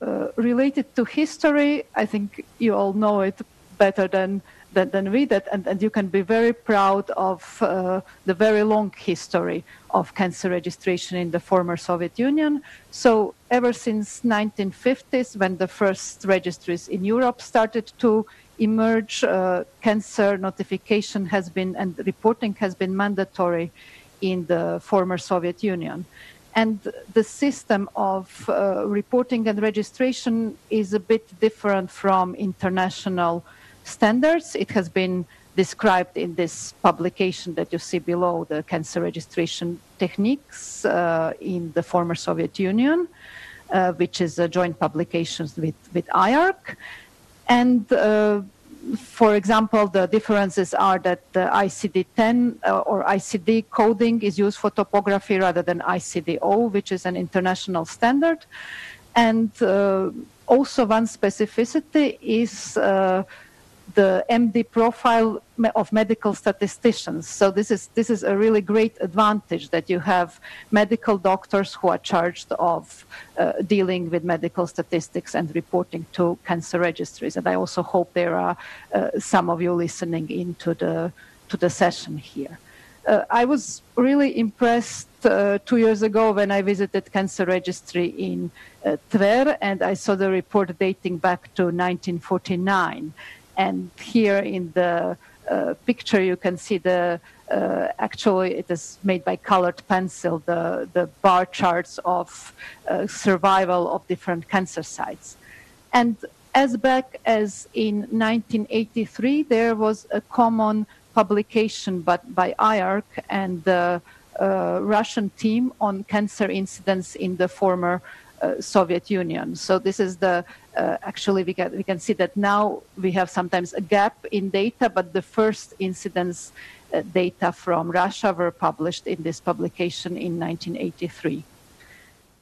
uh, related to history, I think you all know it better than than, than we did, and, and you can be very proud of uh, the very long history of cancer registration in the former Soviet Union. So ever since 1950s, when the first registries in Europe started to emerge, uh, cancer notification has been and reporting has been mandatory in the former Soviet Union. And the system of uh, reporting and registration is a bit different from international standards. It has been described in this publication that you see below, the cancer registration techniques uh, in the former Soviet Union, uh, which is a joint publication with, with IARC. And uh, for example, the differences are that the ICD-10 uh, or ICD coding is used for topography rather than ICD-O, which is an international standard. And uh, also one specificity is uh, the MD profile of medical statisticians. So this is this is a really great advantage that you have medical doctors who are charged of uh, dealing with medical statistics and reporting to cancer registries. And I also hope there are uh, some of you listening into the to the session here. Uh, I was really impressed uh, two years ago when I visited cancer registry in uh, Tver and I saw the report dating back to 1949 and here in the uh, picture, you can see the uh, actually it is made by colored pencil, the, the bar charts of uh, survival of different cancer sites. And as back as in 1983, there was a common publication but by IARC and the uh, Russian team on cancer incidence in the former Soviet Union. So this is the uh, actually we can we can see that now we have sometimes a gap in data, but the first incidence uh, data from Russia were published in this publication in 1983.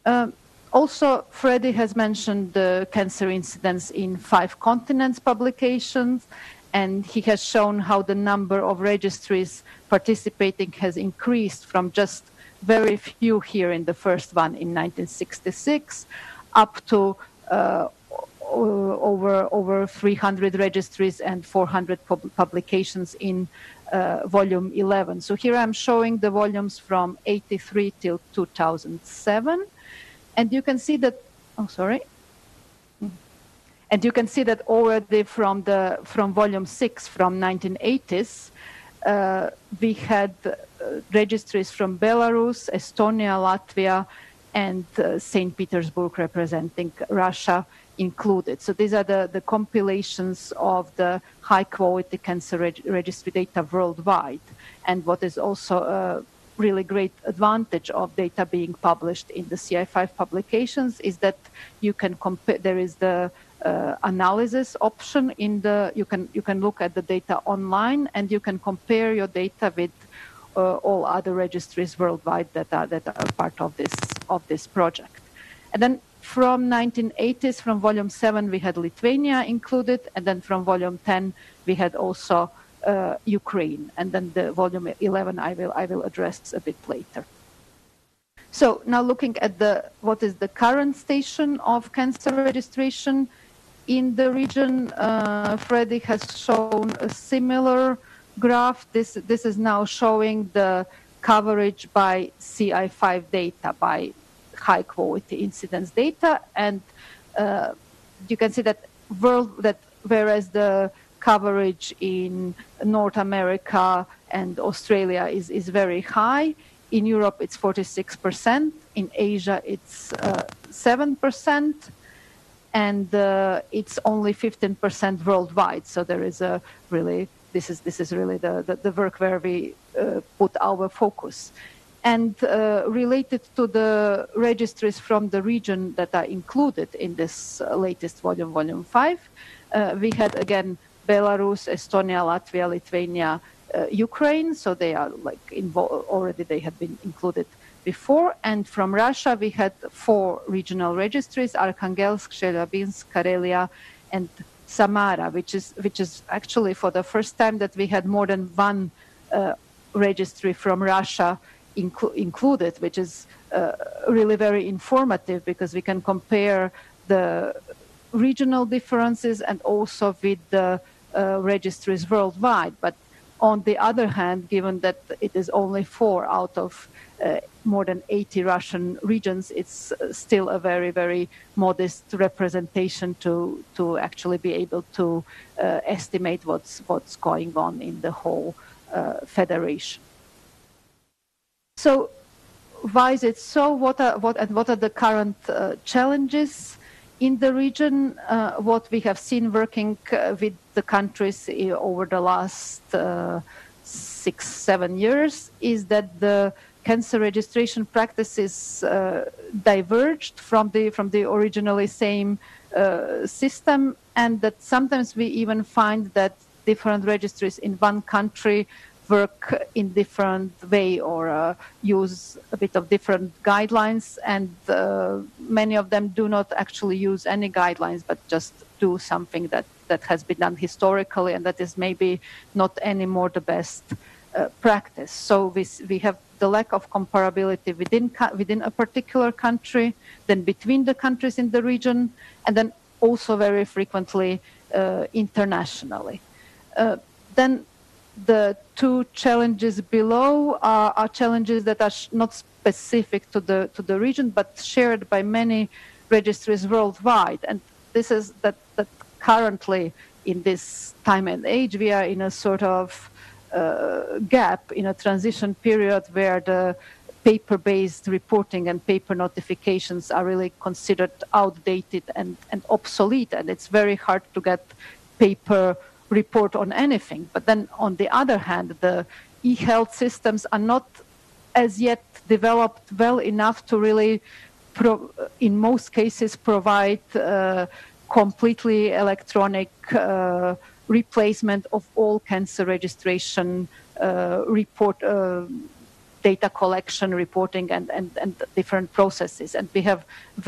Um, also, Freddie has mentioned the cancer incidence in five continents publications, and he has shown how the number of registries participating has increased from just very few here in the first one in 1966, up to uh, over over 300 registries and 400 pub publications in uh, volume 11. So here I'm showing the volumes from 83 till 2007, and you can see that. Oh, sorry. And you can see that already from the from volume six from 1980s, uh, we had uh, registries from Belarus, Estonia, Latvia, and uh, St. Petersburg representing Russia included. So these are the, the compilations of the high quality cancer reg registry data worldwide. And what is also a really great advantage of data being published in the CI5 publications is that you can compare, there is the uh, analysis option in the you can you can look at the data online and you can compare your data with uh, all other registries worldwide that are that are part of this of this project. And then from 1980s from volume 7 we had lithuania included and then from volume 10 we had also uh, ukraine. And then the volume 11 i will i will address a bit later. So now looking at the what is the current station of cancer registration in the region, uh, Freddie has shown a similar graph. This, this is now showing the coverage by CI5 data, by high quality incidence data. And uh, you can see that, world, that whereas the coverage in North America and Australia is, is very high, in Europe it's 46%, in Asia it's uh, 7%, and uh, it's only 15% worldwide. So there is a really this is this is really the the, the work where we uh, put our focus. And uh, related to the registries from the region that are included in this uh, latest volume, volume five, uh, we had again Belarus, Estonia, Latvia, Lithuania, uh, Ukraine. So they are like already. They have been included before. And from Russia, we had four regional registries, Arkhangelsk, Chelyabinsk, Karelia, and Samara, which is, which is actually for the first time that we had more than one uh, registry from Russia inclu included, which is uh, really very informative because we can compare the regional differences and also with the uh, registries worldwide. But on the other hand, given that it is only four out of uh, more than 80 Russian regions, it's uh, still a very, very modest representation to to actually be able to uh, estimate what's what's going on in the whole uh, federation. So, why is it so? What are what and what are the current uh, challenges? In the region, uh, what we have seen working uh, with the countries uh, over the last uh, six, seven years is that the cancer registration practices uh, diverged from the from the originally same uh, system, and that sometimes we even find that different registries in one country work in different way or uh, use a bit of different guidelines and uh, many of them do not actually use any guidelines but just do something that that has been done historically and that is maybe not anymore the best uh, practice. So we, we have the lack of comparability within within a particular country then between the countries in the region and then also very frequently uh, internationally. Uh, then the two challenges below are, are challenges that are not specific to the to the region but shared by many registries worldwide. And this is that that currently in this time and age we are in a sort of uh, gap in a transition period where the paper-based reporting and paper notifications are really considered outdated and, and obsolete and it's very hard to get paper report on anything. But then on the other hand, the e-health systems are not as yet developed well enough to really, pro- in most cases, provide uh, completely electronic uh, replacement of all cancer registration uh, report uh, data collection, reporting, and, and, and different processes. And we have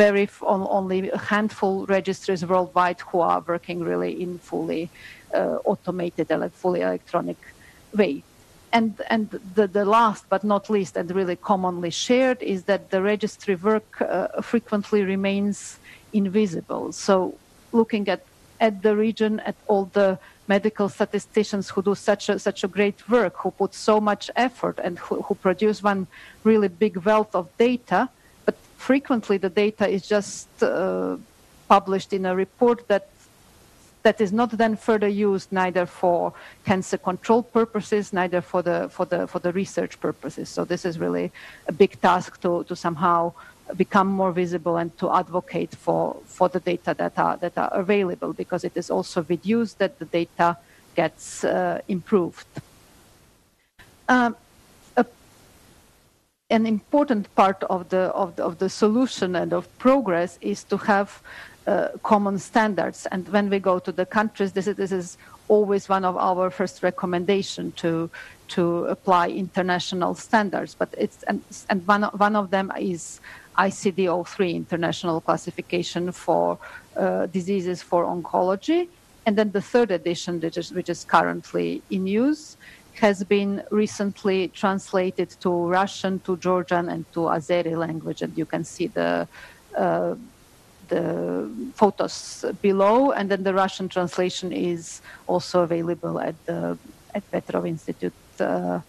very only a handful registries worldwide who are working really in fully uh, automated, fully electronic way. And, and the, the last but not least, and really commonly shared, is that the registry work uh, frequently remains invisible. So, looking at, at the region, at all the medical statisticians who do such a, such a great work, who put so much effort and who, who produce one really big wealth of data, but frequently the data is just uh, published in a report that that is not then further used neither for cancer control purposes, neither for the for the for the research purposes. So this is really a big task to to somehow become more visible and to advocate for for the data that are that are available because it is also with use that the data gets uh, improved. Um, an important part of the, of the of the solution and of progress is to have uh, common standards. And when we go to the countries, this is, this is always one of our first recommendation to to apply international standards. But it's and, and one one of them is ICD-O-3 international classification for uh, diseases for oncology. And then the third edition, which is, which is currently in use, has been recently translated to Russian, to Georgian, and to Azeri language. And you can see the uh, the photos below, and then the Russian translation is also available at the at Petrov Institute uh,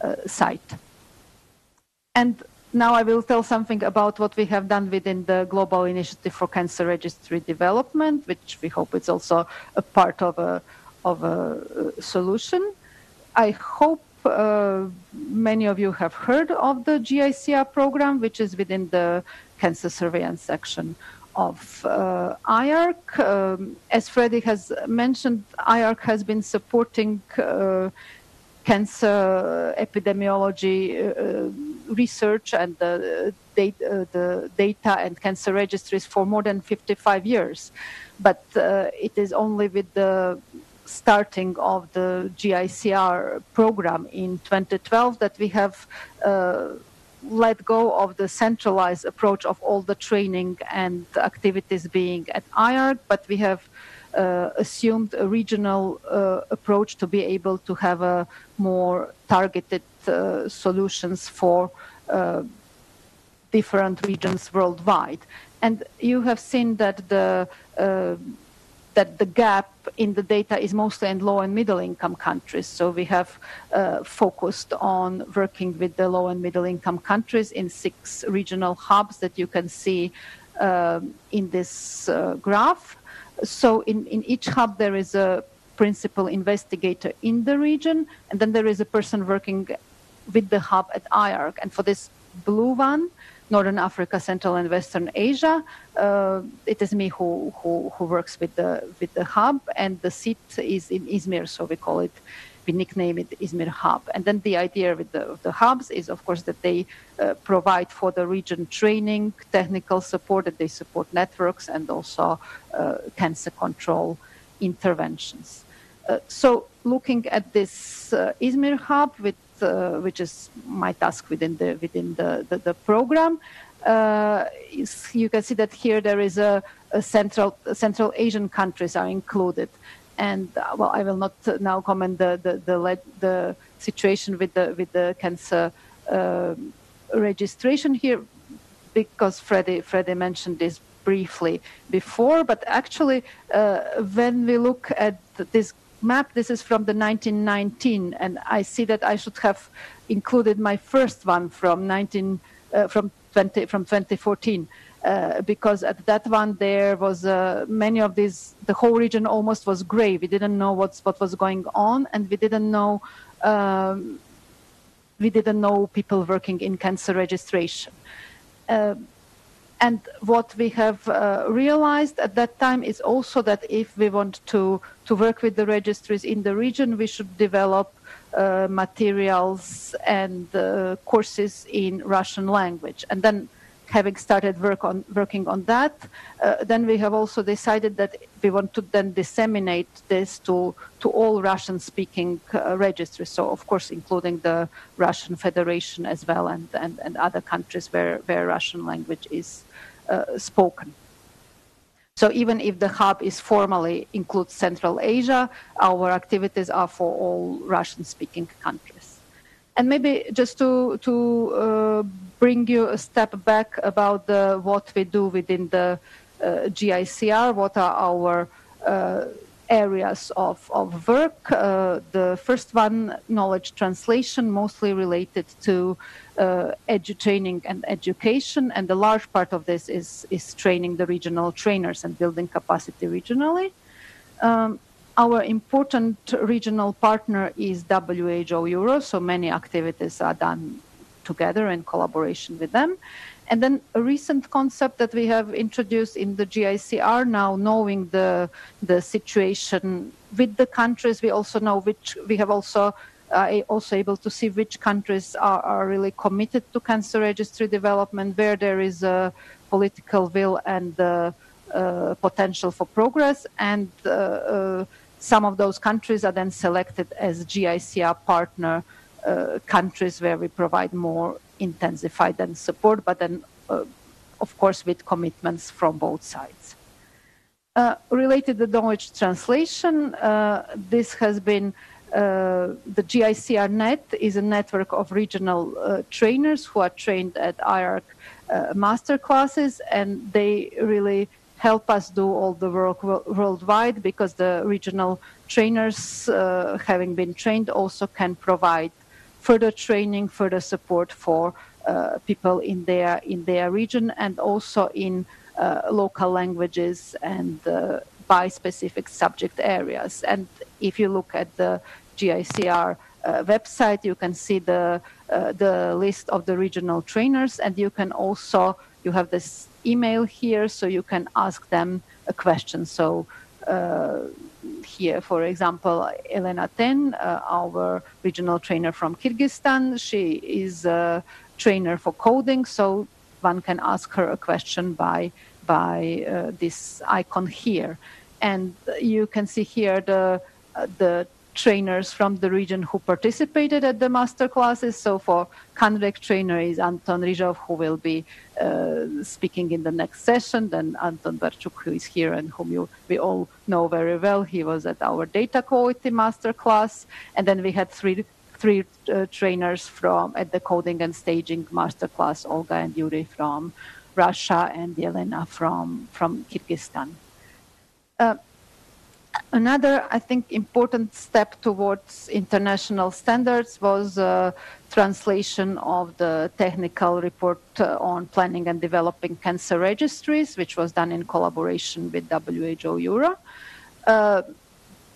uh, site. And now I will tell something about what we have done within the Global Initiative for Cancer Registry Development, which we hope is also a part of a of a uh, solution. I hope uh, many of you have heard of the GICR program, which is within the cancer surveillance section of uh, IARC. Um, as Freddie has mentioned, IARC has been supporting uh, cancer epidemiology uh, research and the data, the data and cancer registries for more than 55 years. But uh, it is only with the starting of the GICR program in 2012 that we have uh, let go of the centralized approach of all the training and activities being at IARC, but we have uh, assumed a regional uh, approach to be able to have a more targeted uh, solutions for uh, different regions worldwide. And you have seen that the uh, that the gap in the data is mostly in low and middle income countries. So we have uh, focused on working with the low and middle income countries in six regional hubs that you can see uh, in this uh, graph. So in, in each hub there is a principal investigator in the region, and then there is a person working with the hub at IARC. And for this blue one, Northern Africa, Central and Western Asia. Uh, it is me who, who, who works with the with the hub, and the seat is in Izmir, so we call it. We nickname it Izmir Hub. And then the idea with the, the hubs is, of course, that they uh, provide for the region training, technical support, that they support networks, and also uh, cancer control interventions. Uh, so, looking at this uh, Izmir hub with uh, which is my task within the within the the, the program. Uh, you can see that here there is a, a central Central Asian countries are included, and uh, well, I will not now comment the the the, the situation with the with the cancer uh, registration here, because Freddie Freddie mentioned this briefly before, but actually uh, when we look at this map. This is from the 1919, and I see that I should have included my first one from 19 uh, from 20 from 2014. Uh, because at that one there was uh, many of these the whole region almost was gray we didn't know what's what was going on and we didn't know um, we didn't know people working in cancer registration uh, and what we have uh, realized at that time is also that if we want to, to work with the registries in the region, we should develop uh, materials and courses in Russian language. And then having started work on, working on that, uh, then we have also decided that we want to then disseminate this to, to all Russian-speaking uh, registries. So, of course, including the Russian Federation as well and, and, and other countries where, where Russian language is uh, spoken. So even if the hub is formally includes Central Asia, our activities are for all Russian-speaking countries. And maybe just to to uh, bring you a step back about the, what we do within the uh, GICR, what are our uh, areas of, of work. Uh, the first one, knowledge translation, mostly related to uh, edu training and education, and the large part of this is, is training the regional trainers and building capacity regionally. Um, our important regional partner is WHO Euro, so many activities are done together in collaboration with them. And then a recent concept that we have introduced in the GICR now, knowing the the situation with the countries, we also know which we have also uh, also able to see which countries are, are really committed to cancer registry development, where there is a political will and uh, uh, potential for progress, and uh, uh, some of those countries are then selected as GICR partner uh, countries where we provide more intensified and support, but then, uh, of course, with commitments from both sides. Uh, related to knowledge translation, uh, this has been uh, the GICR net is a network of regional uh, trainers who are trained at IARC uh, master classes, and they really help us do all the work worldwide because the regional trainers, having been trained, also can provide further training, further support for uh, people in their in their region, and also in uh, local languages and uh, by specific subject areas. And if you look at the GICR uh, website, you can see the uh, the list of the regional trainers, and you can also you have this email here, so you can ask them a question. So uh, here, for example, Elena Ten, uh, our regional trainer from Kyrgyzstan, she is a trainer for coding, so one can ask her a question by by uh, this icon here, and you can see here the uh, the trainers from the region who participated at the master classes. So for CANREG trainer is Anton Rizhov, who will be uh, speaking in the next session. Then Anton Barchuk, who is here and whom you, we all know very well. He was at our data quality master class. And then we had three three uh, trainers from at the coding and staging master class, Olga and Yuri from Russia and Yelena from, from Kyrgyzstan. Uh, another, I think, important step towards international standards was uh, translation of the technical report uh, on planning and developing cancer registries, which was done in collaboration with WHO Euro. Uh,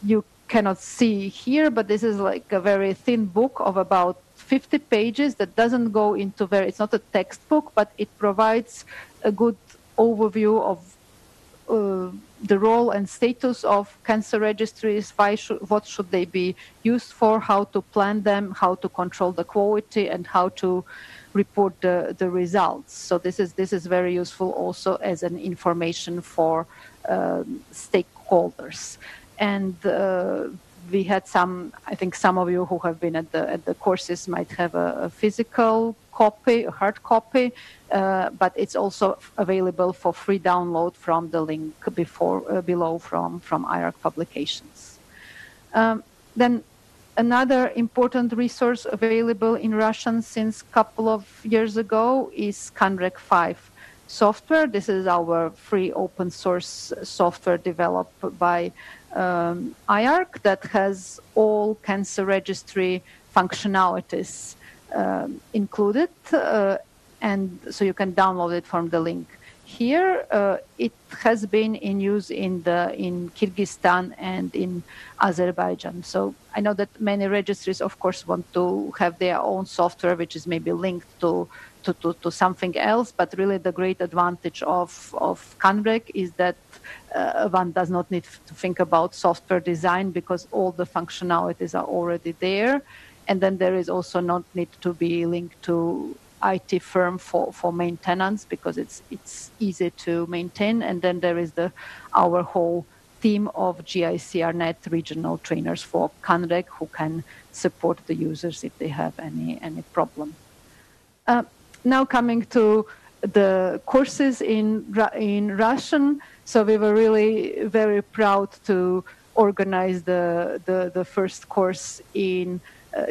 you cannot see here, but this is like a very thin book of about 50 pages that doesn't go into very, it's not a textbook, but it provides a good overview of uh, the role and status of cancer registries, should, what should they be used for, how to plan them, how to control the quality, and how to report the, the results. So this is this is very useful also as an information for um, stakeholders. And uh, we had some. I think some of you who have been at the at the courses might have a, a physical copy, a hard copy, uh, but it's also available for free download from the link before uh, below from from IARC publications. Um, then another important resource available in Russian since a couple of years ago is CanReg 5 software. This is our free open source software developed by um, IARC that has all cancer registry functionalities um, included, uh, and so you can download it from the link. Here, uh, it has been in use in the in Kyrgyzstan and in Azerbaijan. So I know that many registries, of course, want to have their own software, which is maybe linked to to, to, to something else. But really, the great advantage of of CanReg is that uh, one does not need to think about software design because all the functionalities are already there. And then there is also not need to be linked to IT firm for, for maintenance because it's it's easy to maintain. And then there is the our whole team of GICRNet regional trainers for CanReg who can support the users if they have any any problem. Uh, now coming to the courses in in Russian. So we were really very proud to organize the the, the first course in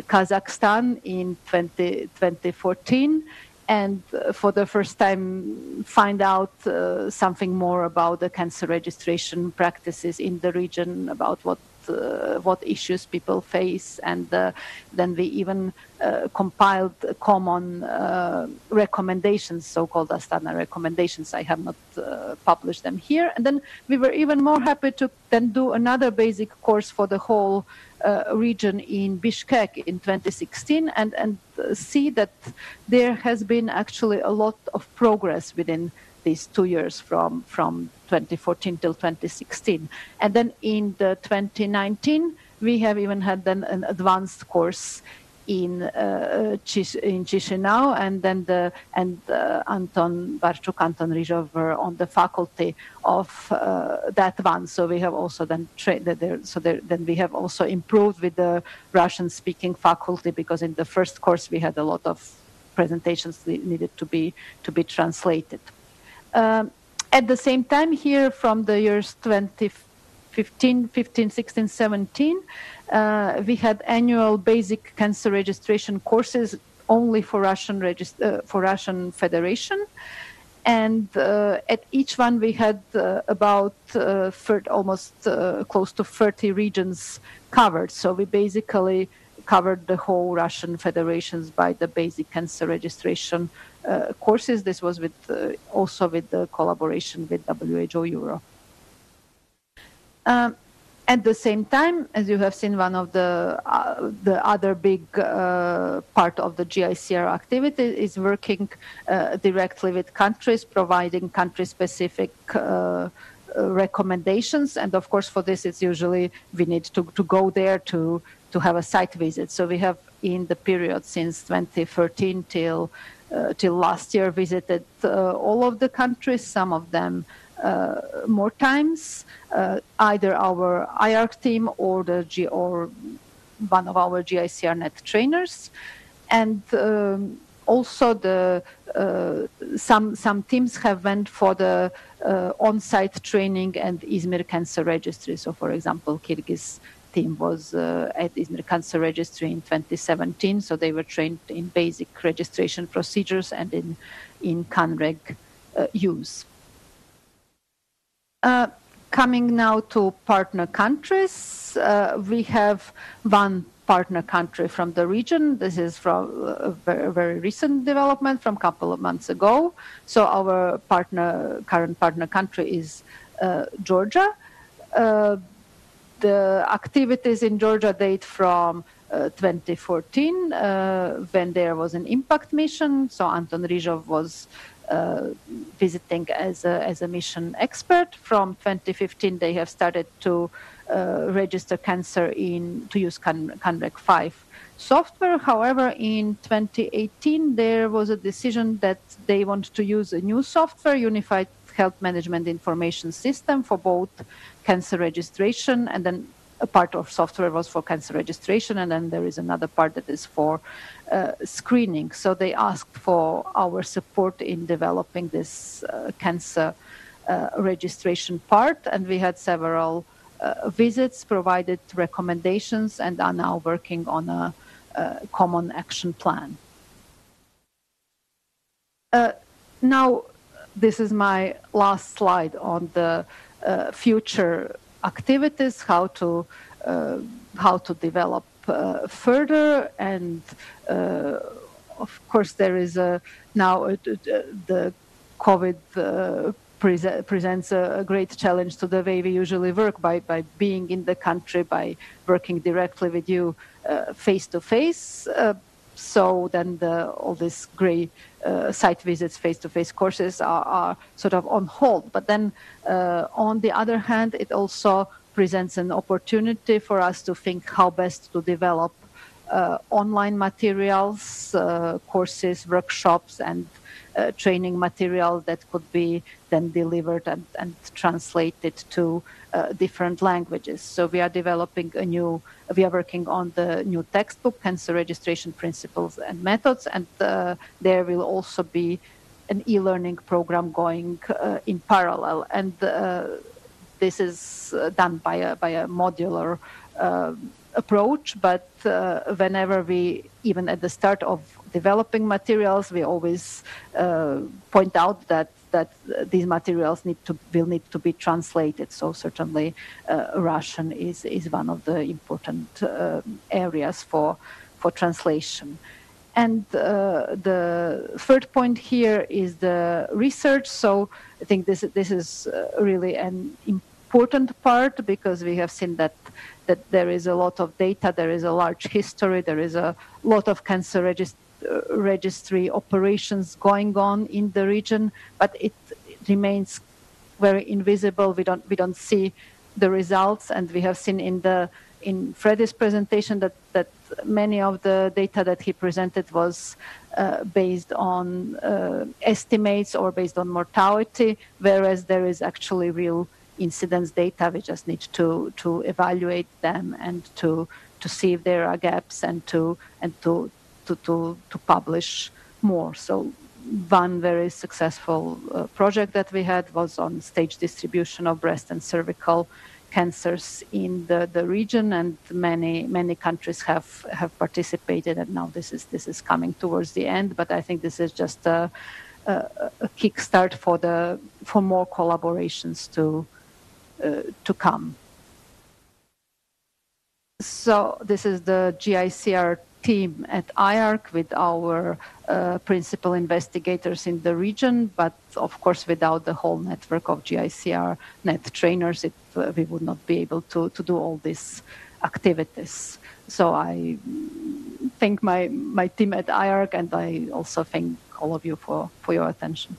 Kazakhstan in 20, 2014 and uh, for the first time find out uh, something more about the cancer registration practices in the region, about what uh, what issues people face, and uh, then we even uh, compiled common uh, recommendations, so-called Astana recommendations. I have not uh, published them here, and then we were even more happy to then do another basic course for the whole uh, region in Bishkek in 2016, and and see that there has been actually a lot of progress within these two years from from 2014 till 2016. And then in the 2019, we have even had then an advanced course in uh, in Chisinau, and then the and uh, Anton Barchuk, Anton on the faculty of uh, that one. So we have also then trained there. So there, then we have also improved with the Russian-speaking faculty because in the first course we had a lot of presentations that needed to be to be translated. Um, at the same time, here from the years 2015, 15, 16, 17, uh, we had annual basic cancer registration courses only for Russian uh, for Russian Federation, and uh, at each one we had uh, about uh, almost uh, close to 30 regions covered. So we basically covered the whole Russian federations by the basic cancer registration courses. This was with uh, also with the collaboration with WHO Euro. Um, at the same time, as you have seen, one of the uh, the other big uh, part of the GICR activity is working uh, directly with countries, providing country-specific uh, recommendations. And of course, for this, it's usually we need to, to go there to to have a site visit. So we have in the period since 2013 till uh, till last year visited uh, all of the countries, some of them uh, more times, either our IARC team or the G or one of our GICRNet trainers, and um, also the uh, some some teams have went for the uh, on-site training and Izmir Cancer Registry. So, for example, Kyrgyz team was uh, at Izmir Cancer Registry in 2017. So they were trained in basic registration procedures and in in CanReg uh, use. Uh, coming now to partner countries, uh, we have one partner country from the region. This is from a very, very recent development from a couple of months ago. So our partner, current partner country is uh, Georgia. The activities in Georgia date from uh, 2014 uh, when there was an impact mission. So Anton Rizhov was uh, visiting as a, as a mission expert. From 2015, they have started to uh, register cancer in to use Can, CanReg 5 software. However, in 2018, there was a decision that they want to use a new software, Unified Health Management Information System, for both cancer registration and then a part of software was for cancer registration and then there is another part that is for uh, screening. So they asked for our support in developing this uh, cancer uh, registration part and we had several uh, visits provided recommendations and are now working on a, a common action plan. Uh, now this is my last slide on the uh, future activities, how to uh, how to develop uh, further, and uh, of course there is a now uh, the COVID uh, pre- presents a, a, great challenge to the way we usually work by by being in the country, by working directly with you face to face so then the, all these great uh, site visits, face-to-face courses are, are, sort of on hold. But then, uh, on the other hand, it also presents an opportunity for us to think how best to develop uh, online materials, uh, courses, workshops, and uh, training material that could be then delivered and, and translated to uh, different languages. So we are developing a new, we are working on the new textbook, cancer registration principles and methods, and uh, there will also be an e-learning program going uh, in parallel. And uh, this is uh, done by a, by a modular approach, but whenever we, even at the start of developing materials, we always point out that that these materials need to will need to be translated. So certainly, uh, Russian is is one of the important uh, areas for for translation. And uh, the third point here is the research. So I think this this is uh, really an important part because we have seen that that there is a lot of data, there is a large history, there is a lot of cancer registry registry operations going on in the region, but it remains very invisible. We don't we don't see the results, and we have seen in the in Freddie's presentation that that many of the data that he presented was uh, based on uh, estimates or based on mortality, whereas there is actually real incidence data. We just need to to evaluate them and to to see if there are gaps and to and to to, to, to publish more. So one very successful uh, project that we had was on stage distribution of breast and cervical cancers in the, the region and many many countries have have participated and now this is this is coming towards the end but I think this is just a, a, a kickstart for the for more collaborations to uh, to come so this is the GICR team at IARC with our uh, principal investigators in the region, but of course, without the whole network of GICR net trainers, it, uh, we would not be able to, to do all these activities. So I thank my, my team at IARC, and I also thank all of you for, for your attention.